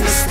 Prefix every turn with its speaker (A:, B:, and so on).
A: Mr.